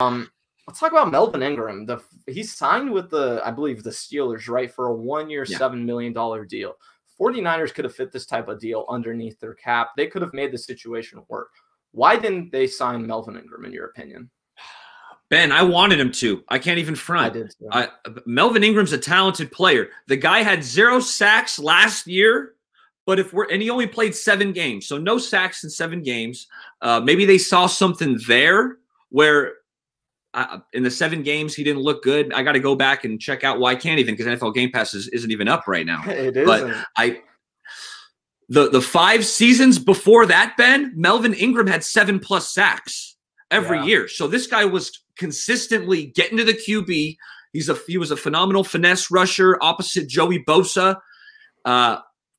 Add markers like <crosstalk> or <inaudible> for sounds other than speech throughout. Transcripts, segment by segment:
Um, let's talk about Melvin Ingram. The he signed with the I believe the Steelers right for a one year yeah. seven million dollar deal. 49ers could have fit this type of deal underneath their cap. They could have made the situation work. Why didn't they sign Melvin Ingram in your opinion? Ben, I wanted him to. I can't even front. I did. I, Melvin Ingram's a talented player. The guy had zero sacks last year, but if we're and he only played seven games, so no sacks in seven games. Uh, maybe they saw something there where uh, in the seven games he didn't look good. I got to go back and check out why I can't even because NFL Game Pass is, isn't even up right now. <laughs> It is. But I the the five seasons before that, Ben Melvin Ingram had seven plus sacks every yeah. year. So this guy was consistently getting to the QB. He's a he was a phenomenal finesse rusher opposite Joey Bosa. Uh,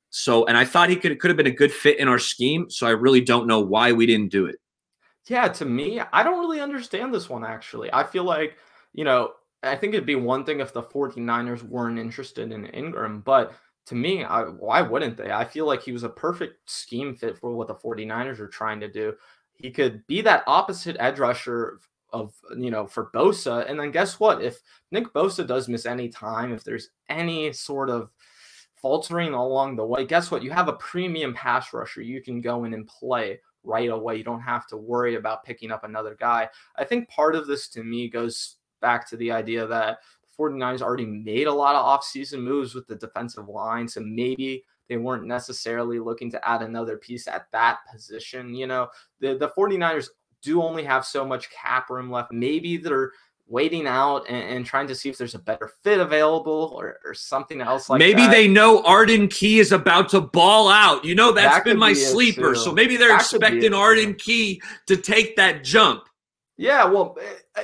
so and I thought he could could have been a good fit in our scheme. So I really don't know why we didn't do it. Yeah, to me, I don't really understand this one actually. I feel like, you know, I think it'd be one thing if the 49ers weren't interested in Ingram, but to me, I, why wouldn't they? I feel like he was a perfect scheme fit for what the 49ers are trying to do. He could be that opposite edge rusher of, you know, for Bosa. And then guess what? If Nick Bosa does miss any time, if there's any sort of faltering along the way, guess what? You have a premium pass rusher you can go in and play right away. You don't have to worry about picking up another guy. I think part of this to me goes back to the idea that the 49ers already made a lot of offseason moves with the defensive line. So maybe they weren't necessarily looking to add another piece at that position. You know, the, the 49ers do only have so much cap room left. Maybe they're waiting out and, and, trying to see if there's a better fit available or, or something else like maybe that. they know Arden Key is about to ball out. You know, that's that been my be sleeper. So maybe they're that expecting Arden Key to take that jump. Yeah, well,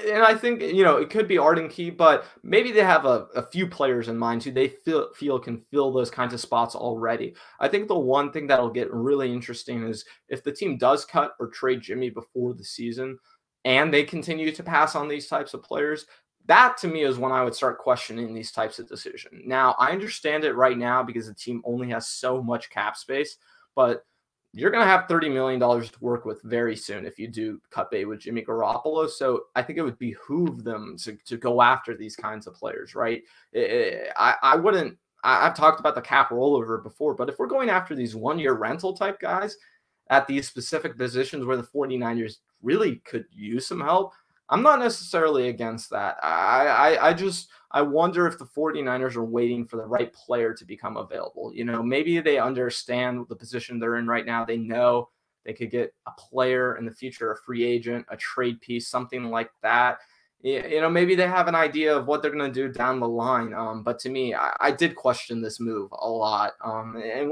and I think you know it could be Arden Key, but maybe they have a, a few players in mind who they feel feel can fill those kinds of spots already. I think the one thing that'll get really interesting is if the team does cut or trade Jimmy before the season, and they continue to pass on these types of players, that to me is when I would start questioning these types of decisions. Now, I understand it right now because the team only has so much cap space, but you're going to have $30 million to work with very soon if you do cut bait with Jimmy Garoppolo. So I think it would behoove them to, to go after these kinds of players, right? It, I, I wouldn't, I, I've talked about the cap rollover before, but if we're going after these one year rental type guys at these specific positions where the 49ers really could use some help, I'm not necessarily against that. I, I, I just I wonder if the 49ers are waiting for the right player to become available. You know, maybe they understand the position they're in right now. They know they could get a player in the future, a free agent, a trade piece, something like that. You know, maybe they have an idea of what they're going to do down the line. Um, but to me, I, I, did question this move a lot. Um, and